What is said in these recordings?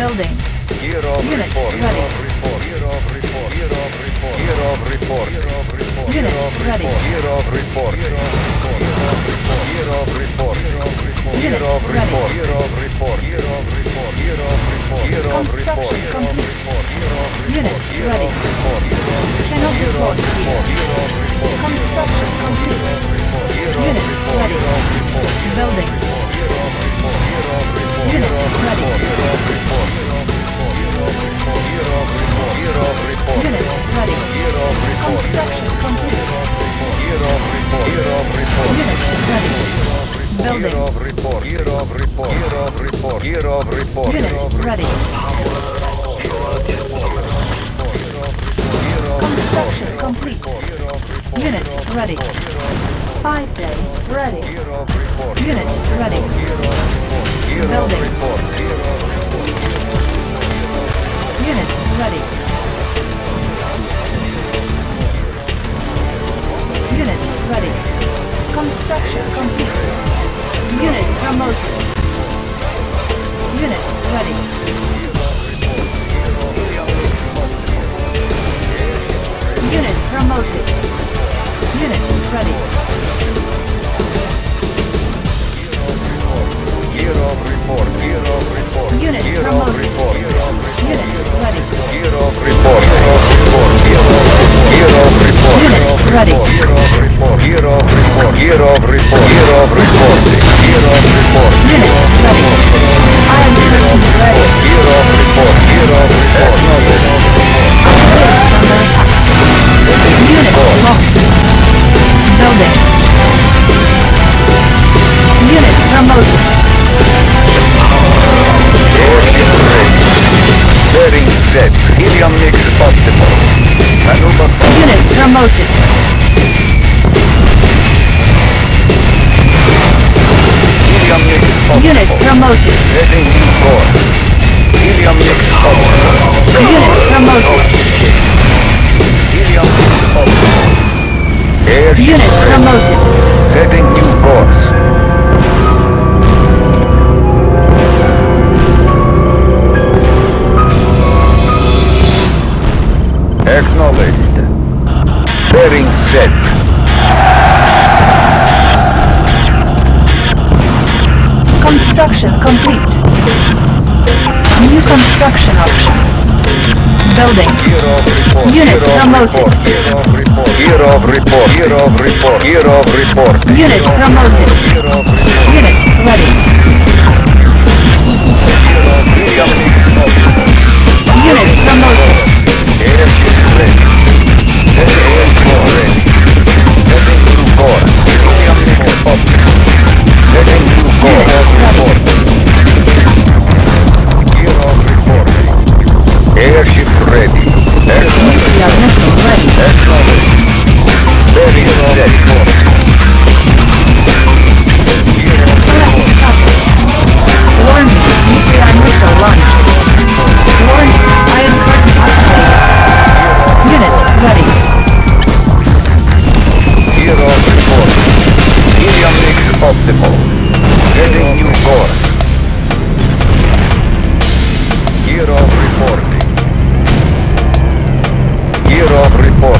Building. Kirov Unit report. Ready. of report. Kirov report. Kirov report. Kirov report. Kirov report. Unit of ready. report. Kirov report. Kirov report. Kirov report. Kirov report. Unit of report. Kirov report. Kirov report. Kirov report. Kirov report. Construction Kirov complete. report. Of report. Unit ready. Building. Kirov report. Kirov report. Kirov report. Kirov report. Unit ready. Construction complete. Unit ready. Spy plane ready. Kirov report. Unit ready. Building. Promoted. Unit ready. Unit promoted. Unit ready. Kirov report. Gear of report. Unit promoted. Unit ready. Gear of promoted. Unit promoted. Heading new course. Helium mix optimal. Unit promoted. Helium mix optimal. Airship Unit promoted. Bearing set. Construction complete. New construction options. Building. Unit promoted. Kirov report. Kirov report. Kirov report. Kirov report. Unit promoted. Kirov report. Unit ready. report.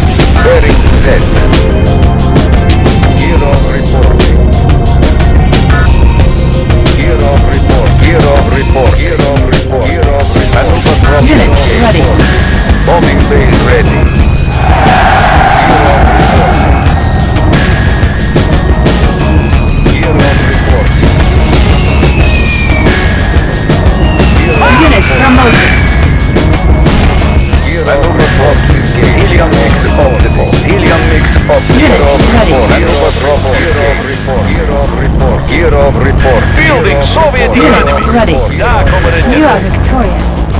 exist. report. Unit. Report. Building Soviet ready. You are victorious.